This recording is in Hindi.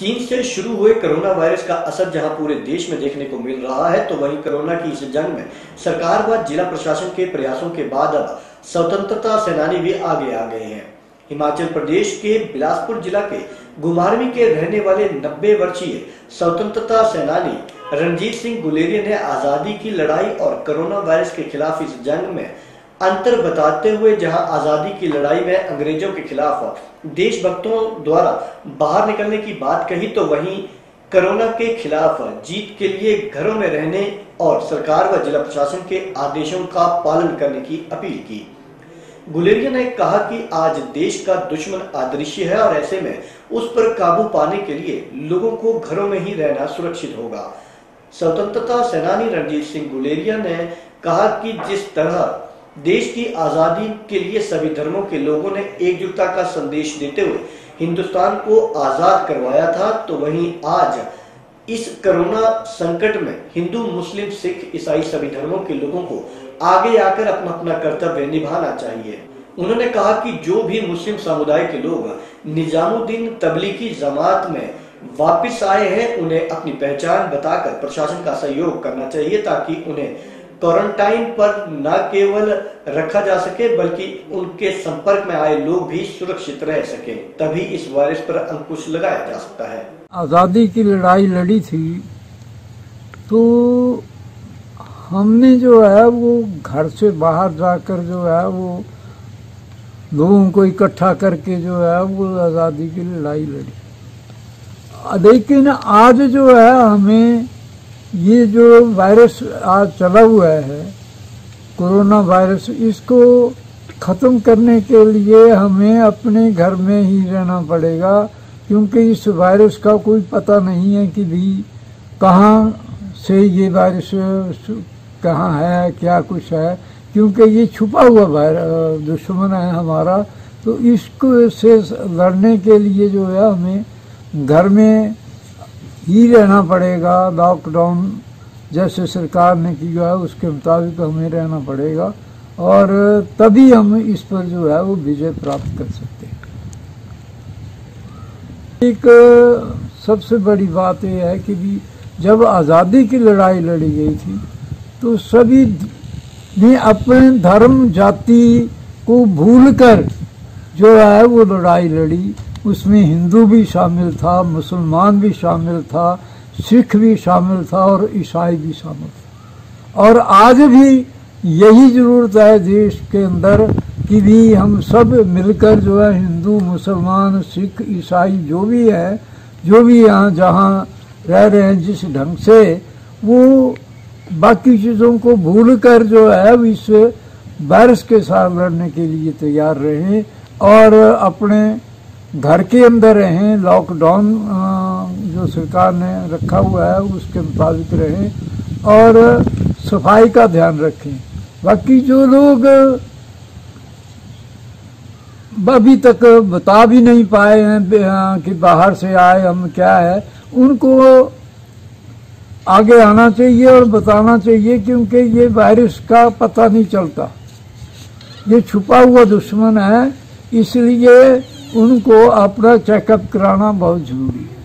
चीन से शुरू हुए कोरोना वायरस का असर जहाँ पूरे देश में देखने को मिल रहा है तो वहीं कोरोना की इस जंग में सरकार व जिला प्रशासन के प्रयासों के बाद अब स्वतंत्रता सेनानी भी आगे आ गए हैं। हिमाचल प्रदेश के बिलासपुर जिला के गुमारवी के रहने वाले 90 वर्षीय स्वतंत्रता सेनानी रणजीत सिंह गुलेरिया ने आज़ादी की लड़ाई और कोरोना वायरस के खिलाफ इस जंग में अंतर बताते हुए जहाँ आज़ादी की लड़ाई में अंग्रेज़ों के खिलाफ देशभक्तों द्वारा बाहर निकलने की बात कही तो वहीं कोरोना के खिलाफ जीत के लिए घरों में रहने और सरकार व जिला प्रशासन के आदेशों का पालन करने की अपील की। गुलेरिया ने कहा कि आज देश का दुश्मन अदृश्य है और ऐसे में उस पर काबू पाने के लिए लोगों को घरों में ही रहना सुरक्षित होगा। स्वतंत्रता सेनानी रणजीत सिंह गुलेरिया ने कहा कि जिस तरह देश की आज़ादी के लिए सभी धर्मों के लोगों ने एकजुटता का संदेश देते हुए हिंदुस्तान को आज़ाद करवाया था तो वहीं आज इस कोरोना संकट में हिंदू, मुस्लिम, सिख, ईसाई सभी धर्मों के लोगों को आगे आकर अपना अपना कर्तव्य निभाना चाहिए। उन्होंने कहा कि जो भी मुस्लिम समुदाय के लोग निजामुद्दीन तबलीगी जमात में वापस आए हैं, उन्हें अपनी पहचान बताकर प्रशासन का सहयोग करना चाहिए ताकि उन्हें क्वारंटाइन पर न केवल रखा जा सके, बल्कि उनके संपर्क में आए लोग भी सुरक्षित रह सके, तभी इस वायरस पर अंकुश लगाया जा सकता है। आज़ादी की लड़ाई लड़ी थी तो हमने जो है वो घर से बाहर जाकर जो है वो लोगों को इकट्ठा करके जो है वो आज़ादी की लड़ाई लड़ी। लेकिन आज जो है हमें ये जो वायरस आज चला हुआ है, कोरोना वायरस, इसको ख़त्म करने के लिए हमें अपने घर में ही रहना पड़ेगा, क्योंकि इस वायरस का कोई पता नहीं है कि भी कहाँ से ये वायरस कहाँ है, क्या कुछ है, क्योंकि ये छुपा हुआ वायरस दुश्मन है हमारा। तो इसको से लड़ने के लिए जो है, हमें घर में ही रहना पड़ेगा लॉकडाउन जैसे सरकार ने किया है, उसके मुताबिक हमें रहना पड़ेगा और तभी हम इस पर जो है वो विजय प्राप्त कर सकते हैं। एक सबसे बड़ी बात यह है कि भी जब आज़ादी की लड़ाई लड़ी गई थी तो सभी ने अपने धर्म जाति को भूलकर जो है वो लड़ाई लड़ी। उसमें हिंदू भी शामिल था, मुसलमान भी शामिल था, सिख भी शामिल था और ईसाई भी शामिल था। और आज भी यही ज़रूरत है देश के अंदर कि भी हम सब मिलकर जो है हिंदू, मुसलमान, सिख, ईसाई जो भी है, जो भी यहाँ जहाँ रह रहे हैं, जिस ढंग से, वो बाकी चीज़ों को भूल कर जो है इस वायरस के साथ लड़ने के लिए तैयार रहें और अपने घर के अंदर रहें लॉकडाउन जो सरकार ने रखा हुआ है, उसके मुताबिक रहें और सफ़ाई का ध्यान रखें। बाकी जो लोग अभी तक बता भी नहीं पाए हैं कि बाहर से आए हम क्या है, उनको आगे आना चाहिए और बताना चाहिए क्योंकि ये वायरस का पता नहीं चलता। ये छुपा हुआ दुश्मन है, इसलिए उनको अपना चेकअप कराना बहुत ज़रूरी है।